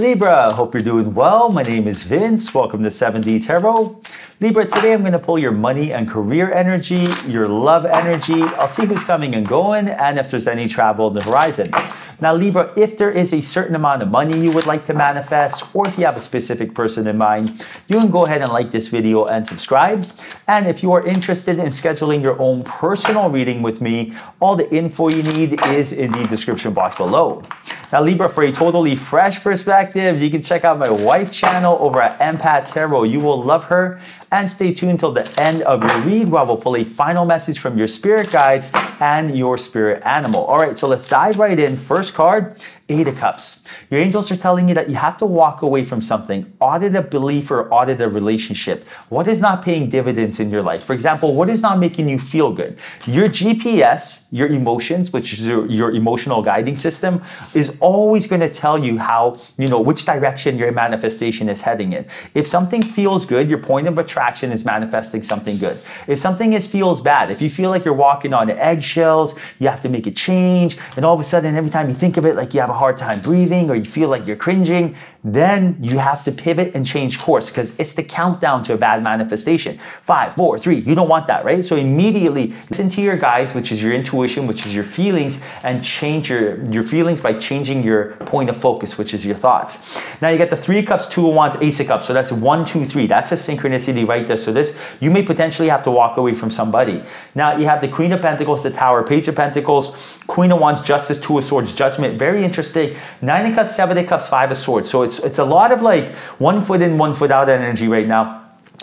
Libra, hope you're doing well. My name is Vince. Welcome to 7D Tarot. Libra, today I'm going to pull your money and career energy, your love energy. I'll see who's coming and going and if there's any travel on the horizon. Now, Libra, if there is a certain amount of money you would like to manifest, or if you have a specific person in mind, you can go ahead and like this video and subscribe. And if you are interested in scheduling your own personal reading with me, all the info you need is in the description box below. Now, Libra, for a totally fresh perspective, you can check out my wife's channel over at Empath Tarot. You will love her. And stay tuned till the end of your read where I will pull a final message from your spirit guides and your spirit animal. All right, so let's dive right in. First card Eight of Cups. Your angels are telling you that you have to walk away from something, audit a belief or audit a relationship. What is not paying dividends in your life? For example, what is not making you feel good? Your GPS, your emotions, which is your, your emotional guiding system, is always going to tell you how, you know, which direction your manifestation is heading in. If something feels good, your point of attraction is manifesting something good. If something is feels bad, if you feel like you're walking on eggshells, you have to make a change, and all of a sudden, every time you think of it, like you have a hard time breathing or you feel like you're cringing, then you have to pivot and change course because it's the countdown to a bad manifestation. Five, four, three. You don't want that, right? So immediately listen to your guides, which is your intuition, which is your feelings, and change your, your feelings by changing your point of focus, which is your thoughts. Now you got the three cups, two of wands, ace of cups. So that's one, two, three. That's a synchronicity right there. So this, you may potentially have to walk away from somebody. Now you have the queen of pentacles, the tower, page of pentacles, queen of wands, justice, two of swords, judgment. Very interesting. Nine of cups, seven of cups, five of swords. So it's it's a lot of like one foot in, one foot out energy right now.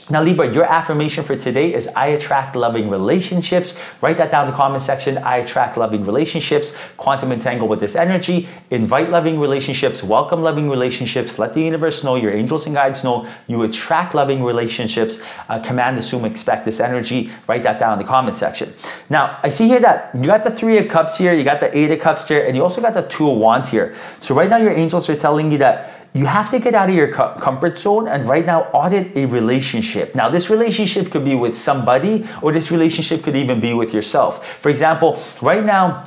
Now, Libra, your affirmation for today is I attract loving relationships. Write that down in the comment section. I attract loving relationships. Quantum entangle with this energy. Invite loving relationships. Welcome loving relationships. Let the universe know, your angels and guides know you attract loving relationships. Uh, command, assume, expect this energy. Write that down in the comment section. Now, I see here that you got the Three of Cups here, you got the Eight of Cups here, and you also got the Two of Wands here. So, right now, your angels are telling you that you have to get out of your comfort zone and right now audit a relationship. Now, this relationship could be with somebody or this relationship could even be with yourself. For example, right now,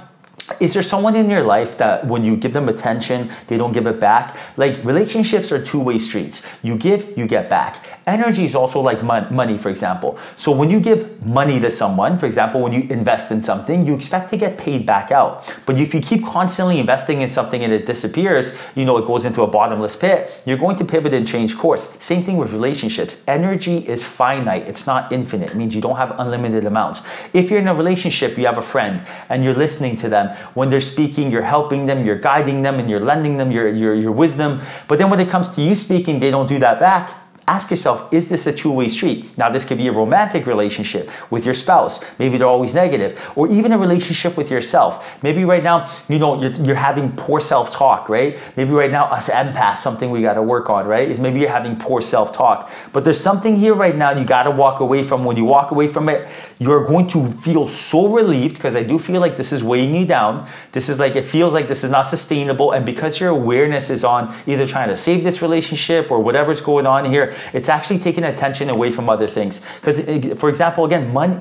is there someone in your life that when you give them attention, they don't give it back? Like relationships are two way streets. You give, you get back. Energy is also like money, for example. So when you give money to someone, for example, when you invest in something, you expect to get paid back out. But if you keep constantly investing in something and it disappears, you know, it goes into a bottomless pit, you're going to pivot and change course. Same thing with relationships. Energy is finite, it's not infinite. It means you don't have unlimited amounts. If you're in a relationship, you have a friend and you're listening to them. When they're speaking, you're helping them, you're guiding them, and you're lending them your, your, your wisdom. But then when it comes to you speaking, they don't do that back ask yourself, is this a two-way street? Now, this could be a romantic relationship with your spouse. Maybe they're always negative. Or even a relationship with yourself. Maybe right now, you know, you're, you're having poor self-talk, right? Maybe right now, us empaths, something we got to work on, right? Is maybe you're having poor self-talk. But there's something here right now you got to walk away from. When you walk away from it, you're going to feel so relieved because I do feel like this is weighing you down. This is like, it feels like this is not sustainable. And because your awareness is on either trying to save this relationship or whatever's going on here, it's actually taking attention away from other things. Because, eh, for example, again, money,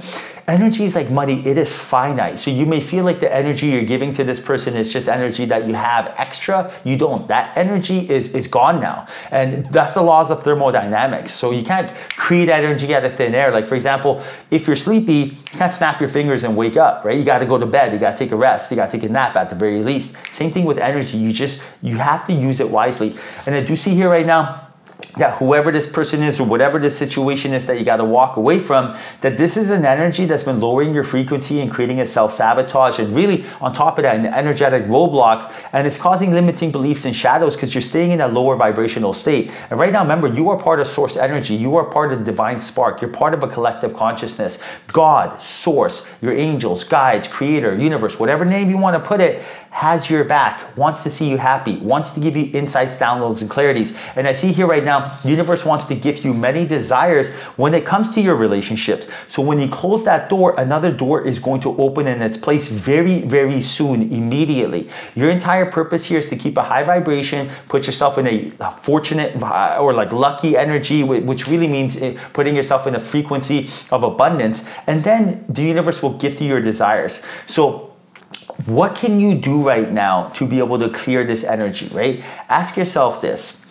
energy is like money, it is finite. So you may feel like the energy you're giving to this person is just energy that you have extra. You don't. That energy is, is gone now. And that's the laws of thermodynamics. So you can't create energy out of thin air. Like, for example, if you're sleepy, you can't snap your fingers and wake up, right? You got to go to bed. You got to take a rest. You got to take a nap at the very least. Same thing with energy. You just, you have to use it wisely. And I do see here right now, that whoever this person is or whatever this situation is that you got to walk away from, that this is an energy that's been lowering your frequency and creating a self sabotage. And really, on top of that, an energetic roadblock. And it's causing limiting beliefs and shadows because you're staying in a lower vibrational state. And right now, remember, you are part of source energy. You are part of the divine spark. You're part of a collective consciousness. God, source, your angels, guides, creator, universe, whatever name you want to put it, has your back, wants to see you happy, wants to give you insights, downloads, and clarities. And I see here right now, universe wants to give you many desires when it comes to your relationships. So when you close that door, another door is going to open in its place very, very soon, immediately. Your entire purpose here is to keep a high vibration, put yourself in a fortunate uh, or like lucky energy, which really means eh, putting yourself in a frequency of abundance. And then the universe will gift you your desires. So what can you do right now to be able to clear this energy, right? Ask yourself this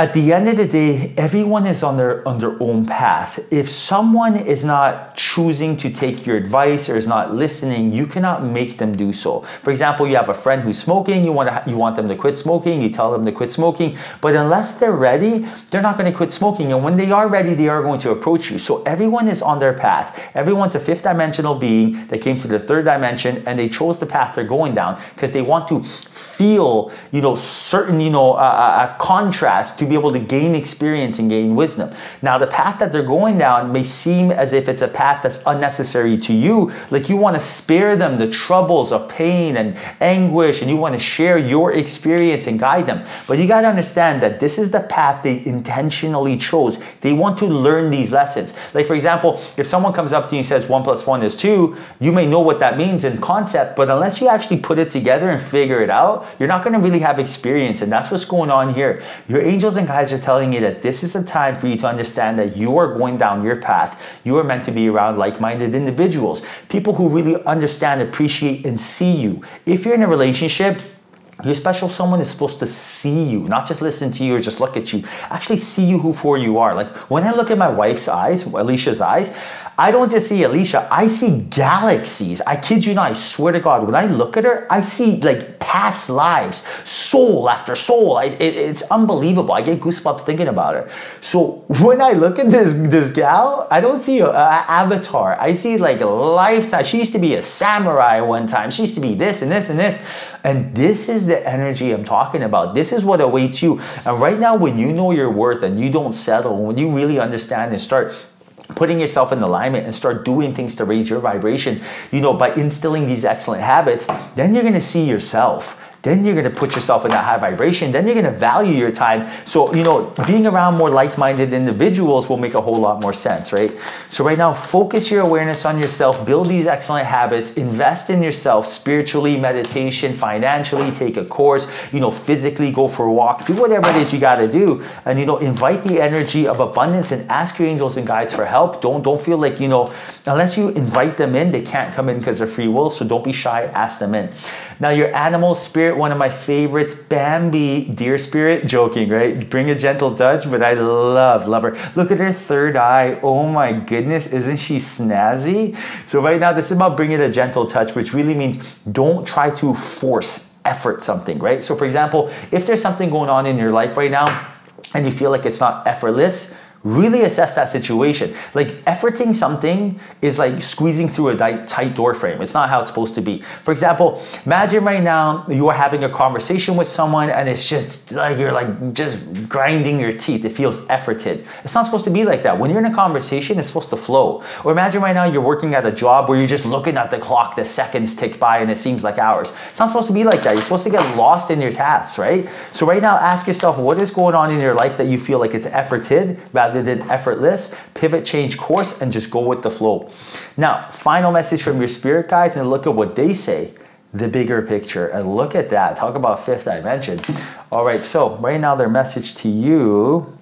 at the end of the day, everyone is on their on their own path. If someone is not choosing to take your advice or is not listening, you cannot make them do so. For example, you have a friend who's smoking, you want to you want them to quit smoking, you tell them to quit smoking, but unless they're ready, they're not going to quit smoking. And when they are ready, they are going to approach you. So everyone is on their path. Everyone's a fifth dimensional being that came to the third dimension and they chose the path they're going down because they want to feel, you know, certain, you know, a, a contrast to be able to gain experience and gain wisdom. Now, the path that they're going down may seem as if it's a path that's unnecessary to you, like you want to spare them the troubles of pain and anguish, and you want to share your experience and guide them. But you got to understand that this is the path they intentionally chose. They want to learn these lessons. Like, for example, if someone comes up to you and says one plus one is two, you may know what that means in concept, but unless you actually put it together and figure it out, you're not going to really have experience. And that's what's going on here. Your angels and guides are telling you that this is a time for you to understand that you are going down your path. You are meant to be around like minded individuals, people who really understand, appreciate, and see you. If you're in a relationship, your special someone is supposed to see you, not just listen to you or just look at you. Actually, see you who for you are. Like when I look at my wife's eyes, Alicia's eyes, I don't just see Alicia, I see galaxies. I kid you not, I swear to God, when I look at her, I see like past lives, soul after soul. I, it, it's unbelievable. I get goosebumps thinking about her. So when I look at this this gal, I don't see an avatar. I see like a lifetime. She used to be a samurai one time. She used to be this and this and this. And this is the energy I'm talking about. This is what awaits you. And right now, when you know your worth and you don't settle, when you really understand and start putting yourself in alignment and start doing things to raise your vibration, you know, by instilling these excellent habits, then you're going to see yourself then you're to put yourself in that high vibration. Then you're to value your time. So, you know, being around more like minded individuals will make a whole lot more sense, right? So, right now, focus your awareness on yourself, build these excellent habits, invest in yourself spiritually, meditation, financially, take a course, you know, physically go for a walk, do whatever it is you got to do. And, you know, invite the energy of abundance and ask your angels and guides for help. Don't, don't feel like, you know, unless you invite them in, they can't come in because of free will. So, don't be shy, ask them in. Now, your animal spirit, one of my favorites, Bambi, deer spirit, joking, right? Bring a gentle touch, but I love, love her. Look at her third eye. Oh my goodness, isn't she snazzy? So, right now, this is about bringing a gentle touch, which really means don't try to force effort something, right? So, for example, if there's something going on in your life right now and you feel like it's not effortless, really assess that situation. Like efforting something is like squeezing through a tight door frame. It's not how it's supposed to be. For example, imagine right now you are having a conversation with someone and it's just like you're like just grinding your teeth. It feels efforted. It's not supposed to be like that. When you're in a conversation, it's supposed to flow. Or imagine right now you're working at a job where you're just looking at the clock, the seconds tick by and it seems like hours. It's not supposed to be like that. You're supposed to get lost in your tasks, right? So right now ask yourself what is going on in your life that you feel like it's efforted rather rather than effortless, pivot, change course, and just go with the flow. Now, final message from your spirit guides and look at what they say, the bigger picture, and look at that. Talk about fifth dimension. All right, so right now, their message to you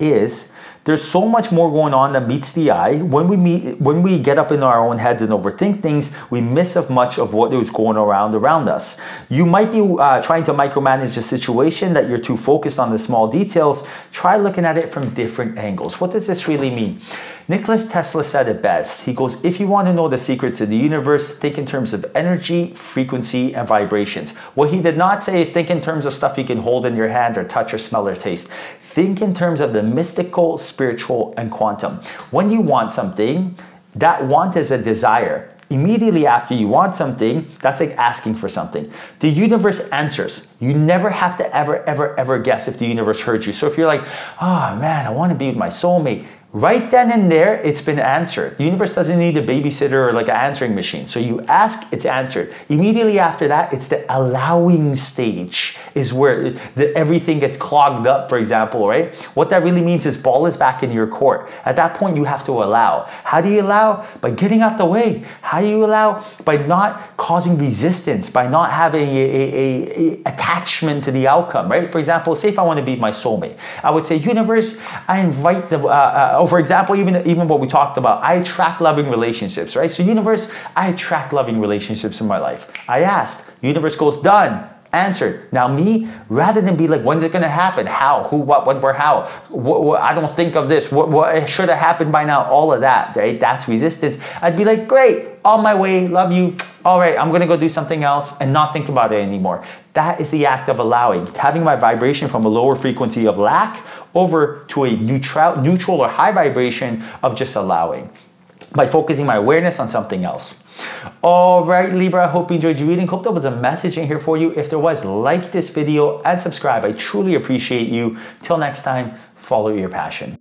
is there's so much more going on that meets the eye. When we meet, when we get up in our own heads and overthink things, we miss of much of what is going around around us. You might be uh, trying to micromanage a situation that you're too focused on the small details. Try looking at it from different angles. What does this really mean? Nicholas Tesla said it best. He goes, if you want to know the secrets of the universe, think in terms of energy, frequency, and vibrations. What he did not say is think in terms of stuff you can hold in your hand or touch or smell or taste. Think in terms of the mystical, spiritual, and quantum. When you want something, that want is a desire. Immediately after you want something, that's like asking for something. The universe answers. You never have to ever, ever, ever guess if the universe heard you. So if you're like, oh man, I want to be with my soulmate, Right then and there, it's been answered. The universe doesn't need a babysitter or like an answering machine. So you ask, it's answered. Immediately after that, it's the allowing stage is where the, everything gets clogged up, for example, right? What that really means is ball is back in your court. At that point, you have to allow. How do you allow? By getting out the way. How do you allow? By not causing resistance, by not having a, a, a attachment to the outcome, right? For example, say if I want to be my soulmate, I would say, universe, I invite the uh, uh Uh, oh, for example, even even what we talked about, I attract loving relationships, right? So universe, I attract loving relationships in my life. I ask, universe goes done answered. Now, me, rather than be like, when's it gonna happen? How? Who? What? When? Where? How? What, what, I don't think of this. What, what should have happened by now? All of that, right? That's resistance. I'd be like, great, on my way, love you. All right, I'm gonna go do something else and not think about it anymore. That is the act of allowing, having my vibration from a lower frequency of lack over to a neutral, neutral or high vibration of just allowing by focusing my awareness on something else. All right, Libra, I hope you enjoyed your reading. Hope there was a message in here for you. If there was, like this video and subscribe. I truly appreciate you. Till next time, follow your passion.